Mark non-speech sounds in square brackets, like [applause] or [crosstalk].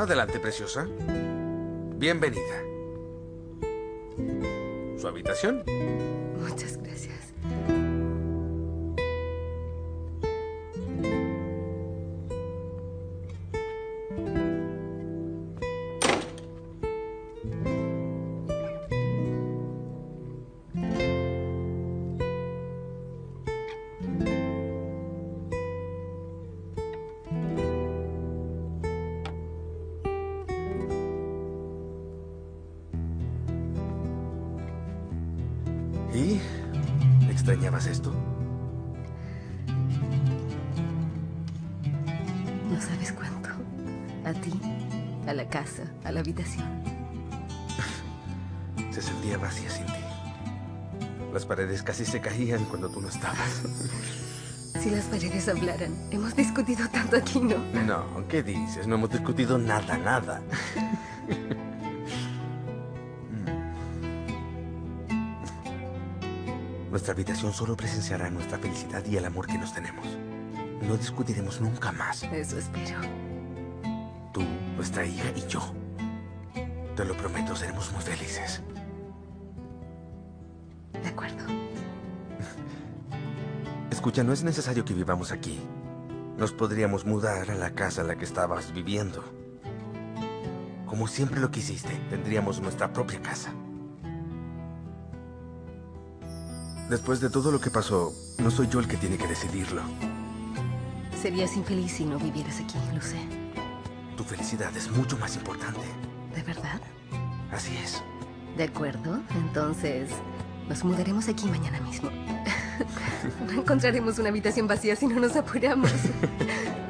Adelante, preciosa. Bienvenida. ¿Su habitación? Muchas gracias. ¿Y? ¿Extrañabas esto? No sabes cuánto. A ti, a la casa, a la habitación. [laughs] Se sentía vacía sin ti. Las paredes casi se caían cuando tú no estabas. [laughs] Si las paredes hablaran, hemos discutido tanto aquí, ¿no? No, ¿qué dices? No hemos discutido nada, nada. [laughs] Nuestra habitación solo presenciará nuestra felicidad y el amor que nos tenemos. No discutiremos nunca más. Eso espero. Tú, nuestra hija y yo. Te lo prometo, seremos muy felices. De acuerdo. [laughs] Escucha, no es necesario que vivamos aquí. Nos podríamos mudar a la casa en la que estabas viviendo. Como siempre lo quisiste, tendríamos nuestra propia casa. Después de todo lo que pasó, no soy yo el que tiene que decidirlo. Serías infeliz si no vivieras aquí, lo sé. Tu felicidad es mucho más importante. ¿De verdad? Así es. De acuerdo. Entonces, nos mudaremos aquí mañana mismo. [laughs] No encontraremos una habitación vacía si no nos apuramos. [laughs]